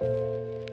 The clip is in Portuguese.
Música